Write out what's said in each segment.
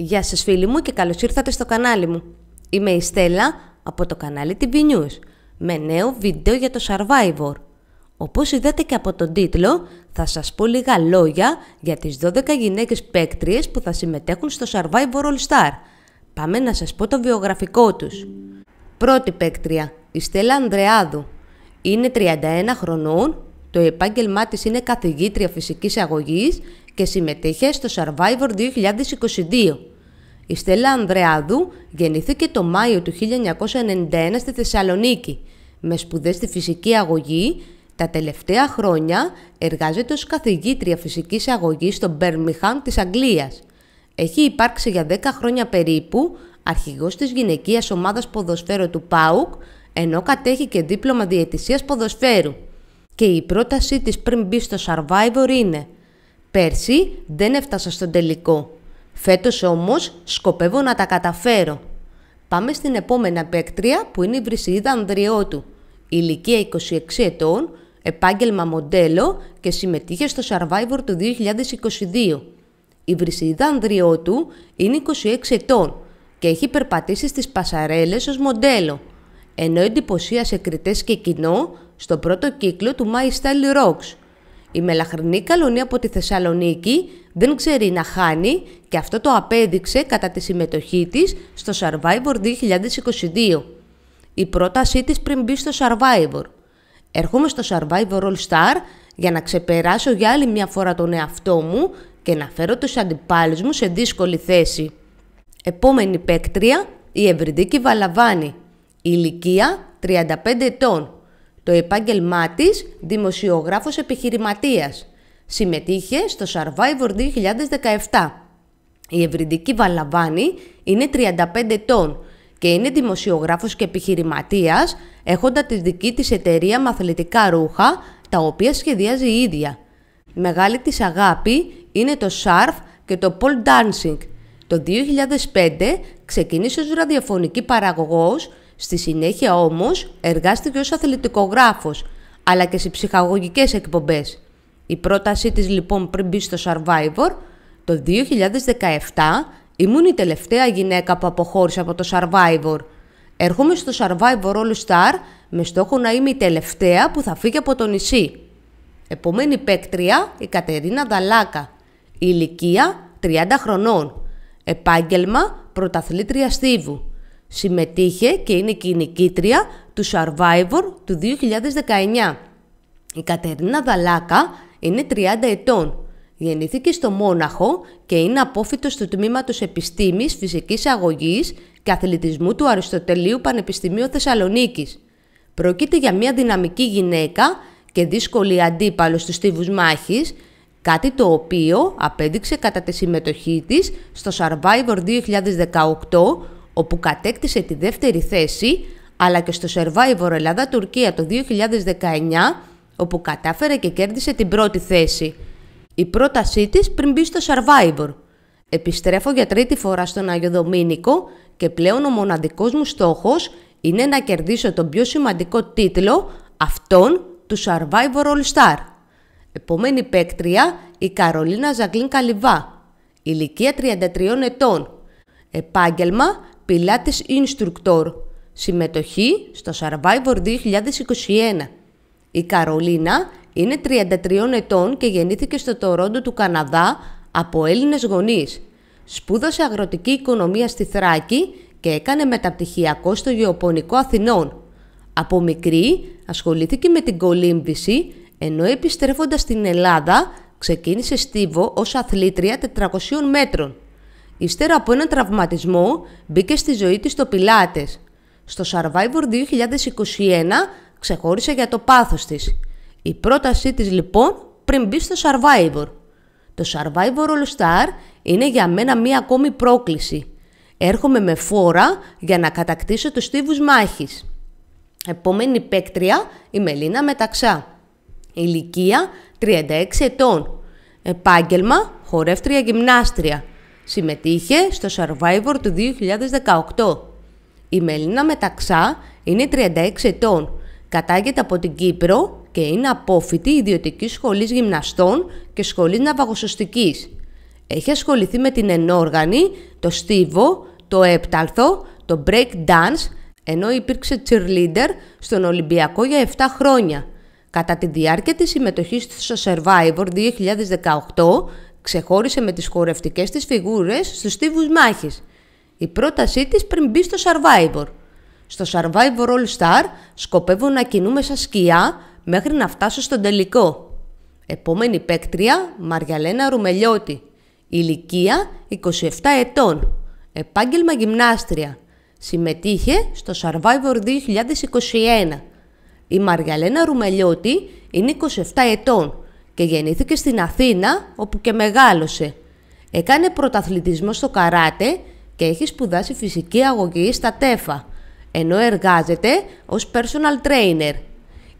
Γεια σας φίλοι μου και καλώς ήρθατε στο κανάλι μου. Είμαι η Στέλλα από το κανάλι TV News με νέο βίντεο για το Survivor. Όπως είδατε και από τον τίτλο, θα σας πω λίγα λόγια για τις 12 γυναίκες παίκτριες που θα συμμετέχουν στο Survivor All Star. Πάμε να σας πω το βιογραφικό τους. Πρώτη παίκτρια, η Στέλλα Ανδρεάδου. Είναι 31 χρονών, το επάγγελμά της είναι καθηγήτρια φυσικής αγωγής και συμμετείχε στο Survivor 2022. Η Στέλλα Ανδρεάδου γεννήθηκε το Μάιο του 1991 στη Θεσσαλονίκη. Με σπουδές στη φυσική αγωγή, τα τελευταία χρόνια εργάζεται ως καθηγήτρια φυσικής αγωγής στο Birmingham της Αγγλίας. Έχει υπάρξει για 10 χρόνια περίπου αρχηγός της γυναικείας ομάδας ποδοσφαίρου του ΠΑΟΚ, ενώ κατέχει και δίπλωμα διαιτησίας ποδοσφαίρου. Και η πρότασή της πριν μπει στο Survivor είναι «Πέρσι δεν έφτασα στον τελικό. Φέτος όμως σκοπεύω να τα καταφέρω». Πάμε στην επόμενα παίκτρια που είναι η Βρυσίδα Ανδριώτου. Ηλικία 26 ετών, επάγγελμα μοντέλο και συμμετείχε στο Survivor του 2022. Η Βρυσίδα Ανδριώτου είναι 26 ετών και έχει περπατήσει στις πασαρέλες ως μοντέλο, ενώ εντυπωσίασε κριτές και κοινό στο πρώτο κύκλο του My Style Rocks. Η μελαχρινή καλονία από τη Θεσσαλονίκη δεν ξέρει να χάνει και αυτό το απέδειξε κατά τη συμμετοχή της στο Survivor 2022. Η πρότασή της πριν μπει στο Survivor. Έρχομαι στο Survivor All Star για να ξεπεράσω για άλλη μια φορά τον εαυτό μου και να φέρω τους αντιπάλους μου σε δύσκολη θέση. Επόμενη παίκτρια, η Ευρυδίκη Βαλαβάνη. Η ηλικία 35 ετών. Το επάγγελμά της, δημοσιογράφος επιχειρηματίας. Συμμετείχε στο Survivor 2017. Η Ευρυντική Βαλαβάνη είναι 35 ετών και είναι δημοσιογράφος και επιχειρηματίας, έχοντα τη δική της εταιρεία με αθλητικά ρούχα, τα οποία σχεδιάζει η ίδια. Μεγάλη της αγάπη είναι το σάρφ και το pole dancing. Το 2005 ξεκίνησε ως ραδιοφωνική παραγωγός Στη συνέχεια όμως εργάστηκε ως αθλητικογράφος, αλλά και σε ψυχαγωγικές εκπομπές. Η πρότασή της λοιπόν πριν μπει στο Survivor, το 2017 ήμουν η τελευταία γυναίκα που αποχώρησε από το Survivor. Έρχομαι στο Survivor All Star με στόχο να είμαι η τελευταία που θα φύγει από το νησί. Επόμενη παίκτρια, η Κατερίνα Δαλάκα. Η ηλικία 30 χρονών. Επάγγελμα πρωταθλήτρια στίβου. Συμμετείχε και είναι και η νικήτρια του Survivor του 2019. Η Κατερίνα Δαλάκα είναι 30 ετών. Γεννήθηκε στο Μόναχο και είναι απόφυτος του Τμήματος Επιστήμης, Φυσικής Αγωγής και Αθλητισμού του Αριστοτελείου Πανεπιστημίου Θεσσαλονίκης. Πρόκειται για μια δυναμική γυναίκα και δύσκολη αντίπαλος στους στίβους μάχης, κάτι το οποίο απέδειξε κατά τη συμμετοχή της στο Survivor 2018 όπου κατέκτησε τη δεύτερη θέση, αλλά και στο Survivor Ελλάδα-Τουρκία το 2019, όπου κατάφερε και κέρδισε την πρώτη θέση. Η πρότασή της πριν μπει στο Survivor. Επιστρέφω για τρίτη φορά στον Άγιο Δομήνικο και πλέον ο μοναδικός μου στόχος είναι να κερδίσω τον πιο σημαντικό τίτλο, αυτόν του Survivor All Star. Επόμενη παίκτρια, η Καρολίνα Ζαγκλίν Καλιβά. Ηλικία 33 ετών. Επάγγελμα, Pilates Instructor. Συμμετοχή στο Survivor 2021. Η Καρολίνα είναι 33 ετών και γεννήθηκε στο Τορόντο του Καναδά από Έλληνες γονείς. Σπούδασε αγροτική οικονομία στη Θράκη και έκανε μεταπτυχιακό στο Γεωπονικό Αθηνών. Από μικρή ασχολήθηκε με την κολύμβηση, ενώ επιστρέφοντας στην Ελλάδα ξεκίνησε στίβο ως αθλήτρια 400 μέτρων. Ύστερα από έναν τραυματισμό μπήκε στη ζωή της στο Πιλάτες. Στο Survivor 2021 ξεχώρισε για το πάθος της. Η πρότασή της λοιπόν πριν μπει στο Survivor. Το Survivor All Star είναι για μένα μία ακόμη πρόκληση. Έρχομαι με φόρα για να κατακτήσω τους στίβους μάχης. Επόμενη παίκτρια η Μελίνα Μεταξά. Ηλικία 36 ετών. Επάγγελμα χορεύτρια γυμνάστρια. Συμμετείχε στο Survivor του 2018. Η Μελίνα Μεταξά είναι 36 ετών. Κατάγεται από την Κύπρο και είναι απόφοιτη ιδιωτική σχολής γυμναστών και σχολής ναυαγοσωστικής. Έχει ασχοληθεί με την ενόργανη, το στίβο, το έπταλθο, το break dance, ενώ υπήρξε cheerleader στον Ολυμπιακό για 7 χρόνια. Κατά τη διάρκεια της συμμετοχής στο Survivor 2018, ξεχώρισε με τις χορευτικές της φιγούρες στους στίβους μάχης. Η πρότασή της πριν μπει στο Survivor. Στο Survivor All Star σκοπεύω να κινούμε σαν σκιά μέχρι να φτάσω στον τελικό. Επόμενη παίκτρια Μαριαλένα Ρουμελιώτη. Ηλικία 27 ετών. Επάγγελμα γυμνάστρια. Συμμετείχε στο Survivor 2021. Η Μαριαλένα Ρουμελιώτη είναι 27 ετών και γεννήθηκε στην Αθήνα όπου και μεγάλωσε. Έκανε πρωταθλητισμό στο καράτε και έχει σπουδάσει φυσική αγωγή στα ΤΕΦΑ, ενώ εργάζεται ως personal trainer.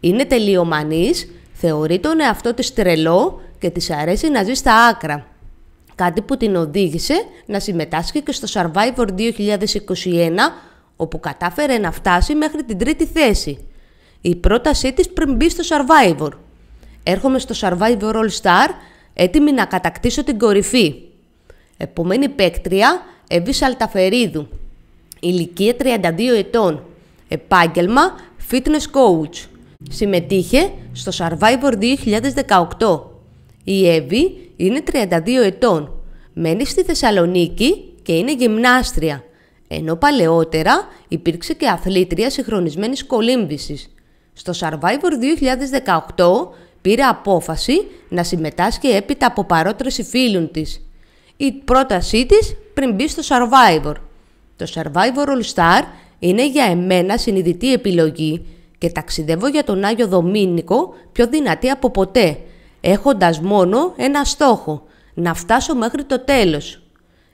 Είναι τελειομανής, θεωρεί τον εαυτό της τρελό και της αρέσει να ζει στα άκρα. Κάτι που την οδήγησε να συμμετάσχει και στο Survivor 2021, όπου κατάφερε να φτάσει μέχρι την τρίτη θέση. Η πρότασή της πριν μπει στο Survivor. Έρχομαι στο Survivor All Star, έτοιμη να κατακτήσω την κορυφή. Επομένη παίκτρια, Εύη Σαλταφερίδου. Ηλικία 32 ετών. Επάγγελμα, fitness coach. Συμμετείχε στο Survivor 2018. Η Εύη είναι 32 ετών. Μένει στη Θεσσαλονίκη και είναι γυμνάστρια. Ενώ παλαιότερα υπήρξε και αθλήτρια συγχρονισμένης κολύμβησης. Στο Survivor 2018 πήρε απόφαση να συμμετάσχει έπειτα από παρότρεση φίλων της. Η πρότασή της πριν μπει στο Survivor. Το Survivor All Star είναι για εμένα συνειδητή επιλογή και ταξιδεύω για τον Άγιο Δομήνικο πιο δυνατή από ποτέ, έχοντας μόνο ένα στόχο, να φτάσω μέχρι το τέλος.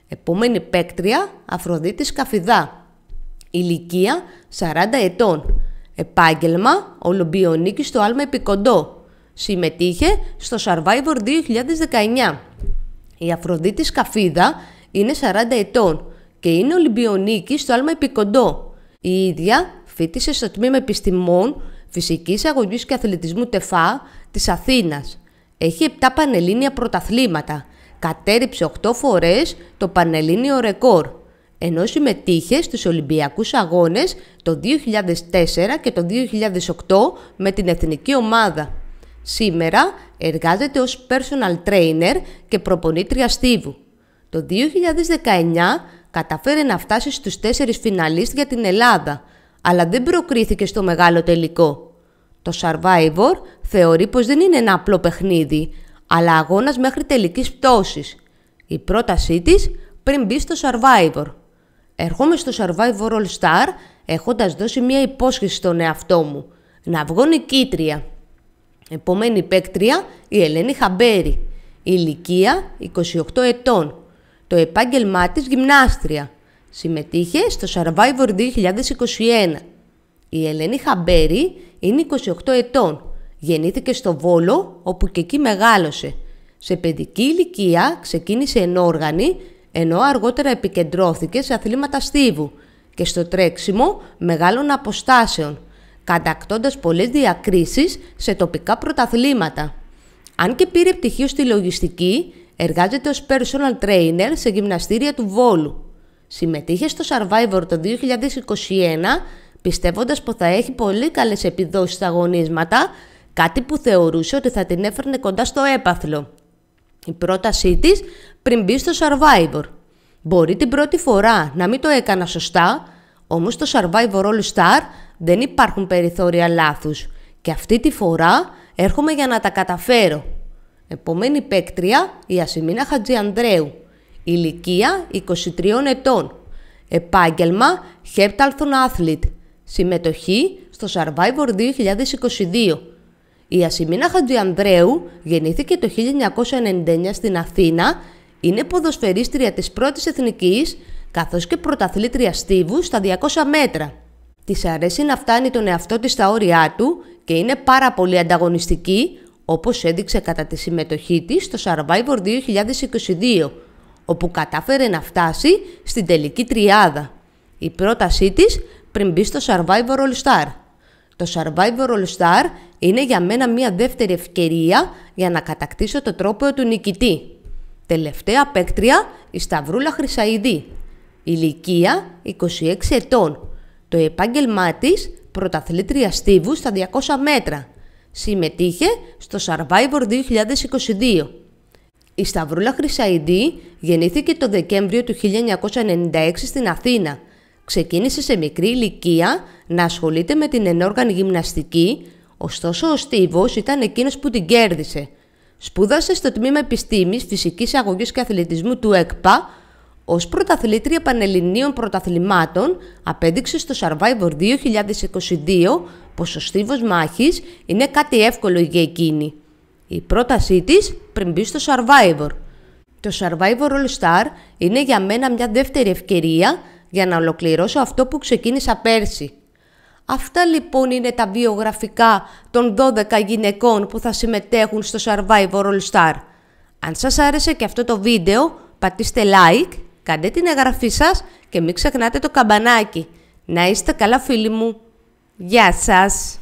Επόμενη παίκτρια, Αφροδίτης Καφιδά. Ηλικία 40 ετών. Επάγγελμα, Ολυμπιονίκης στο άλμα επικοντό. Συμμετείχε στο Survivor 2019. Η Αφροδίτη Καφίδα είναι 40 ετών και είναι Ολυμπιονίκης στο άλμα επικοντό. Η ίδια φίτησε στο τμήμα επιστημών, φυσικής αγωγής και αθλητισμού ΤΕΦΑ της Αθήνας. Έχει 7 πανελλήνια πρωταθλήματα. Κατέριψε 8 φορές το πανελλήνιο ρεκόρ ενώ συμμετείχε στους Ολυμπιακούς Αγώνες το 2004 και το 2008 με την εθνική ομάδα. Σήμερα εργάζεται ως personal trainer και προπονήτρια στίβου. Το 2019 καταφέρει να φτάσει στους τέσσερις φιναλίστ για την Ελλάδα, αλλά δεν προκρίθηκε στο μεγάλο τελικό. Το Survivor θεωρεί πως δεν είναι ένα απλό παιχνίδι, αλλά αγώνας μέχρι τελικής πτώσης. Η πρότασή της πριν μπει στο Survivor. Ερχόμαι στο Survivor All Star έχοντας δώσει μια υπόσχεση στον εαυτό μου. Να βγω νικήτρια. Επόμενη παίκτρια η Ελένη Χαμπέρη. ηλικία 28 ετών. Το επάγγελμά της γυμνάστρια. Συμμετείχε στο Survivor 2021. Η Ελένη Χαμπέρη είναι 28 ετών. Γεννήθηκε στο Βόλο, όπου και εκεί μεγάλωσε. Σε παιδική ηλικία ξεκίνησε ενόργανη ενώ αργότερα επικεντρώθηκε σε αθλήματα στίβου και στο τρέξιμο μεγάλων αποστάσεων, κατακτώντας πολλές διακρίσεις σε τοπικά πρωταθλήματα. Αν και πήρε πτυχίο στη λογιστική, εργάζεται ως personal trainer σε γυμναστήρια του Βόλου. Συμμετείχε στο Survivor το 2021, πιστεύοντας πως θα έχει πολύ καλές επιδόσεις στα αγωνίσματα, κάτι που θεωρούσε ότι θα την έφερνε κοντά στο έπαθλο η πρότασή της πριν μπει στο Survivor. Μπορεί την πρώτη φορά να μην το έκανα σωστά, όμως στο Survivor All Star δεν υπάρχουν περιθώρια λάθους και αυτή τη φορά έρχομαι για να τα καταφέρω. Επομένη παίκτρια η Ασημίνα Χατζιανδρέου. Ηλικία 23 ετών. Επάγγελμα Heptalthon Athlete. Συμμετοχή στο Survivor 2022. Η Ασημίνα Χατζιανδρέου γεννήθηκε το 1999 στην Αθήνα, είναι ποδοσφαιρίστρια της πρώτης εθνικής, καθώς και πρωταθλήτρια στίβου στα 200 μέτρα. Της αρέσει να φτάνει τον εαυτό της στα όρια του και είναι πάρα πολύ ανταγωνιστική, όπως έδειξε κατά τη συμμετοχή της στο Survivor 2022, όπου κατάφερε να φτάσει στην τελική τριάδα. Η πρότασή της πριν μπει στο Survivor All Star. Το Survivor All Star είναι για μένα μια δεύτερη ευκαιρία για να κατακτήσω το τρόπο του νικητή. Τελευταία παίκτρια η Σταυρούλα Χρυσαειδή. Ηλικία 26 ετών. Το επάγγελμά της πρωταθλήτρια στίβου στα 200 μέτρα. Συμμετείχε στο Survivor 2022. Η Σταυρούλα Χρυσαειδή γεννήθηκε το Δεκέμβριο του 1996 στην Αθήνα. Ξεκίνησε σε μικρή ηλικία να ασχολείται με την ενόργανη γυμναστική, ωστόσο ο Στίβος ήταν εκείνος που την κέρδισε. Σπούδασε στο Τμήμα Επιστήμης, Φυσικής Αγωγής και Αθλητισμού του ΕΚΠΑ, ως πρωταθλήτρια πανελληνίων πρωταθλημάτων απέδειξε στο Survivor 2022 πως ο Στίβος Μάχης είναι κάτι εύκολο για εκείνη. Η πρότασή της πριν μπει στο Survivor. Το Survivor All Star είναι για μένα μια δεύτερη ευκαιρία για να ολοκληρώσω αυτό που ξεκίνησα πέρσι. Αυτά λοιπόν είναι τα βιογραφικά των 12 γυναικών που θα συμμετέχουν στο Survivor All Star. Αν σας άρεσε και αυτό το βίντεο, πατήστε like, κάντε την εγγραφή σας και μην ξεχνάτε το καμπανάκι. Να είστε καλά φίλοι μου. Γεια σας!